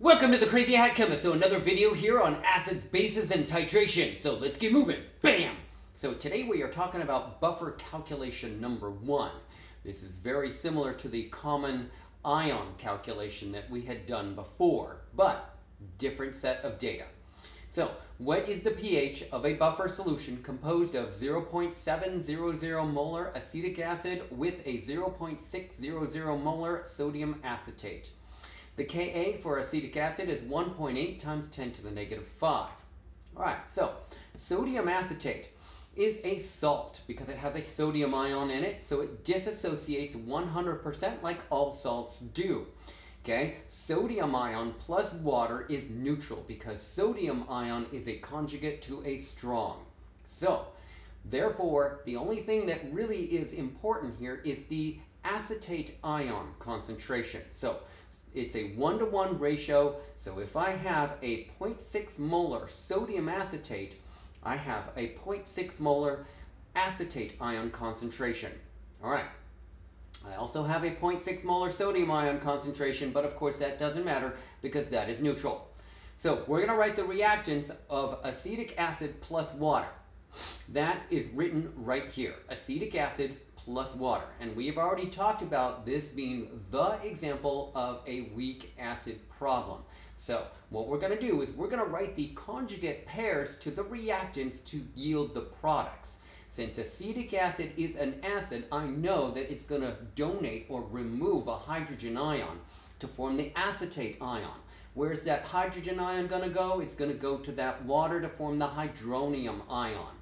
Welcome to the Crazy Hat Chemist. So another video here on acids, bases, and titration. So let's get moving. Bam! So today we are talking about buffer calculation number one. This is very similar to the common ion calculation that we had done before, but different set of data. So what is the pH of a buffer solution composed of 0.700 molar acetic acid with a 0.600 molar sodium acetate? The Ka for acetic acid is 1.8 times 10 to the negative 5. All right, so sodium acetate is a salt because it has a sodium ion in it, so it disassociates 100% like all salts do. Okay, sodium ion plus water is neutral because sodium ion is a conjugate to a strong. So, therefore, the only thing that really is important here is the acetate ion concentration. So it's a one-to-one -one ratio. So if I have a 0.6 molar sodium acetate, I have a 0.6 molar acetate ion concentration. All right. I also have a 0.6 molar sodium ion concentration, but of course that doesn't matter because that is neutral. So we're going to write the reactants of acetic acid plus water. That is written right here. Acetic acid plus water. And we've already talked about this being the example of a weak acid problem. So what we're going to do is we're going to write the conjugate pairs to the reactants to yield the products. Since acetic acid is an acid, I know that it's going to donate or remove a hydrogen ion to form the acetate ion. Where's that hydrogen ion going to go? It's going to go to that water to form the hydronium ion.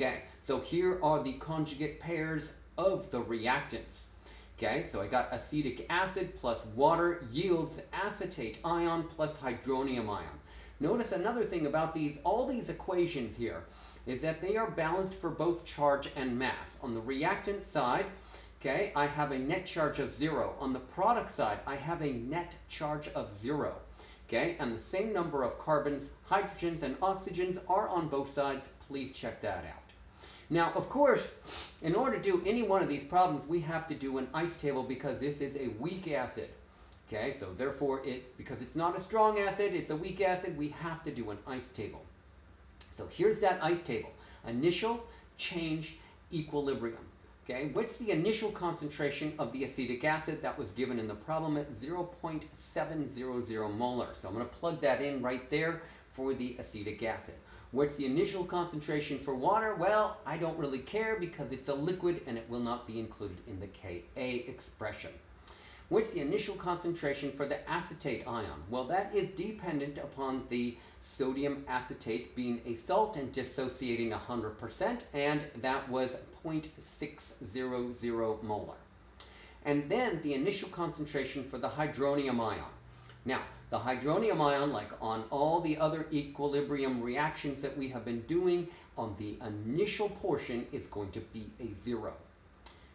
Okay, so here are the conjugate pairs of the reactants. Okay, so I got acetic acid plus water yields acetate ion plus hydronium ion. Notice another thing about these, all these equations here, is that they are balanced for both charge and mass. On the reactant side, okay, I have a net charge of zero. On the product side, I have a net charge of zero. Okay, and the same number of carbons, hydrogens, and oxygens are on both sides. Please check that out. Now, of course, in order to do any one of these problems, we have to do an ICE table because this is a weak acid. Okay, so therefore, it's because it's not a strong acid, it's a weak acid, we have to do an ICE table. So here's that ICE table. Initial, change, equilibrium. Okay, what's the initial concentration of the acetic acid that was given in the problem at 0.700 molar? So I'm going to plug that in right there for the acetic acid. What's the initial concentration for water? Well, I don't really care because it's a liquid and it will not be included in the Ka expression. What's the initial concentration for the acetate ion? Well, that is dependent upon the sodium acetate being a salt and dissociating 100%, and that was 0.600 molar. And then the initial concentration for the hydronium ion. Now, the hydronium ion, like on all the other equilibrium reactions that we have been doing, on the initial portion is going to be a zero.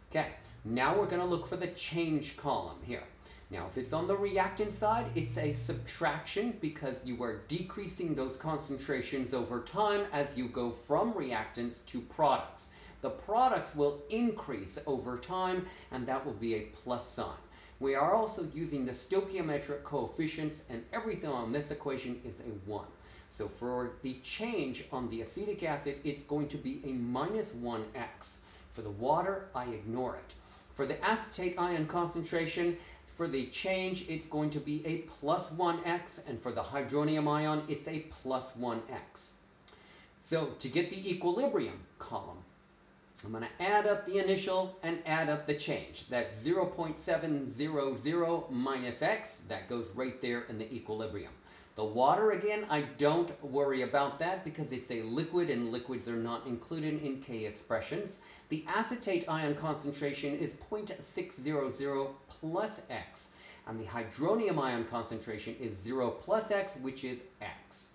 Okay, now we're going to look for the change column here. Now, if it's on the reactant side, it's a subtraction because you are decreasing those concentrations over time as you go from reactants to products. The products will increase over time, and that will be a plus sign. We are also using the stoichiometric coefficients and everything on this equation is a 1. So for the change on the acetic acid, it's going to be a minus 1x. For the water, I ignore it. For the acetate ion concentration, for the change, it's going to be a plus 1x, and for the hydronium ion, it's a plus 1x. So to get the equilibrium column, I'm going to add up the initial and add up the change. That's 0.700 minus x. That goes right there in the equilibrium. The water, again, I don't worry about that because it's a liquid and liquids are not included in K expressions. The acetate ion concentration is 0.600 plus x. And the hydronium ion concentration is 0 plus x, which is x.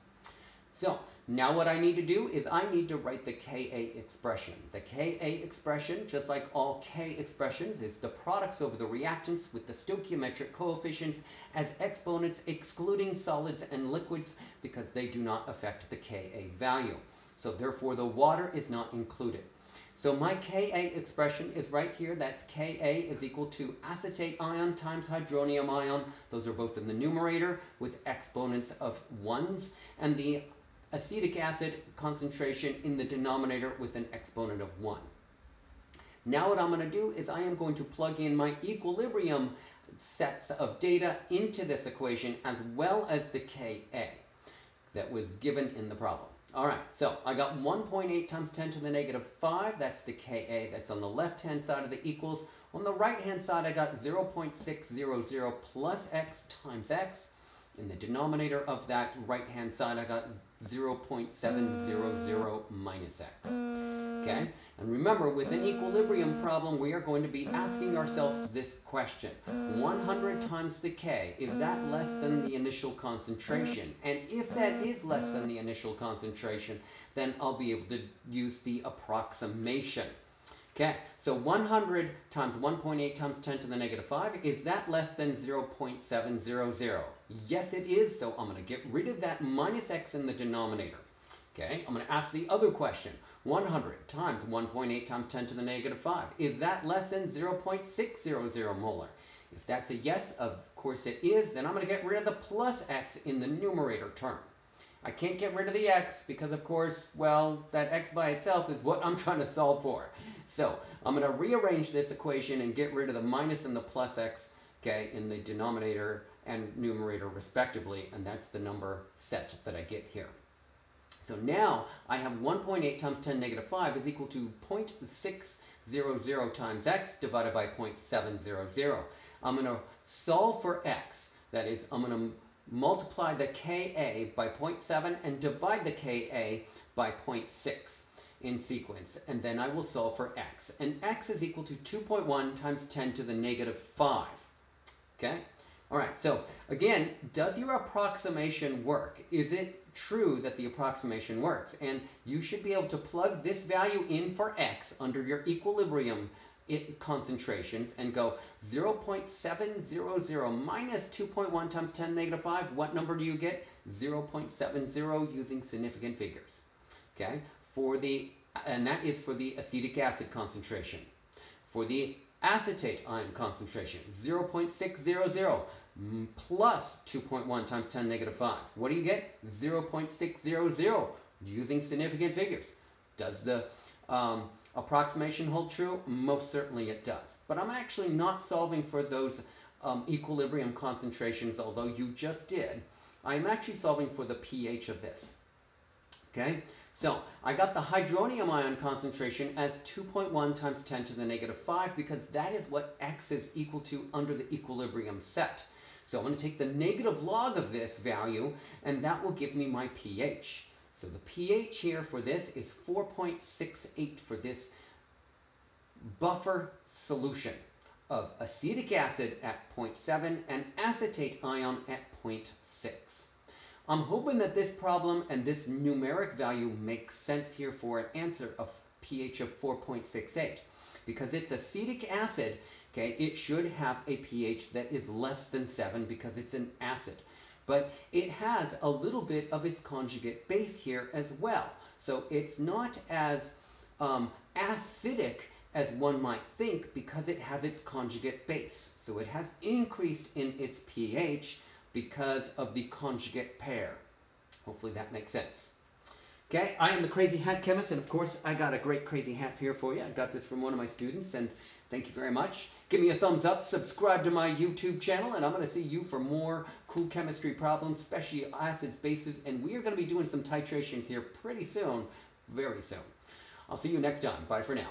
So now what I need to do is I need to write the Ka expression. The Ka expression, just like all K expressions, is the products over the reactants with the stoichiometric coefficients as exponents excluding solids and liquids because they do not affect the Ka value. So therefore the water is not included. So my Ka expression is right here. That's Ka is equal to acetate ion times hydronium ion. Those are both in the numerator with exponents of ones. And the acetic acid concentration in the denominator with an exponent of 1. Now what I'm going to do is I am going to plug in my equilibrium sets of data into this equation as well as the Ka that was given in the problem. All right, so I got 1.8 times 10 to the negative 5. That's the Ka. That's on the left-hand side of the equals. On the right-hand side, I got 0.600 plus x times x. In the denominator of that right-hand side, I got 0.700 minus x. Okay? And remember, with an equilibrium problem, we are going to be asking ourselves this question. 100 times the K, is that less than the initial concentration? And if that is less than the initial concentration, then I'll be able to use the approximation. Okay, so 100 times 1.8 times 10 to the negative 5, is that less than 0.700? Yes, it is, so I'm going to get rid of that minus x in the denominator. Okay, I'm going to ask the other question. 100 times 1.8 times 10 to the negative 5, is that less than 0.600 molar? If that's a yes, of course it is, then I'm going to get rid of the plus x in the numerator term. I can't get rid of the x because, of course, well, that x by itself is what I'm trying to solve for. So I'm going to rearrange this equation and get rid of the minus and the plus x, okay, in the denominator and numerator respectively, and that's the number set that I get here. So now I have 1.8 times 10 negative 5 is equal to 0.600 times x divided by 0.700. I'm going to solve for x. That is, I'm going to multiply the Ka by 0.7 and divide the Ka by 0.6 in sequence. And then I will solve for x. And x is equal to 2.1 times 10 to the negative 5. Okay? All right, so again, does your approximation work? Is it true that the approximation works? And you should be able to plug this value in for x under your equilibrium it, concentrations and go 0.700 minus 2.1 times 10 negative 5. What number do you get? 0.70 using significant figures. Okay, for the, and that is for the acetic acid concentration. For the acetate ion concentration, 0.600 plus 2.1 times 10 negative 5. What do you get? 0.600 using significant figures. Does the um, approximation hold true? Most certainly it does. But I'm actually not solving for those um, equilibrium concentrations, although you just did. I'm actually solving for the pH of this. Okay, so I got the hydronium ion concentration as 2.1 times 10 to the negative 5 because that is what X is equal to under the equilibrium set. So I'm going to take the negative log of this value and that will give me my pH. So the pH here for this is 4.68 for this buffer solution of acetic acid at 0.7 and acetate ion at 0.6. I'm hoping that this problem and this numeric value makes sense here for an answer of pH of 4.68 because it's acetic acid okay it should have a pH that is less than 7 because it's an acid but it has a little bit of its conjugate base here as well. So it's not as um, acidic as one might think because it has its conjugate base. So it has increased in its pH because of the conjugate pair. Hopefully that makes sense. Okay, I am the Crazy Hat Chemist, and of course, I got a great crazy hat here for you. I got this from one of my students, and thank you very much. Give me a thumbs up, subscribe to my YouTube channel, and I'm going to see you for more cool chemistry problems, especially acids, bases, and we are going to be doing some titrations here pretty soon, very soon. I'll see you next time. Bye for now.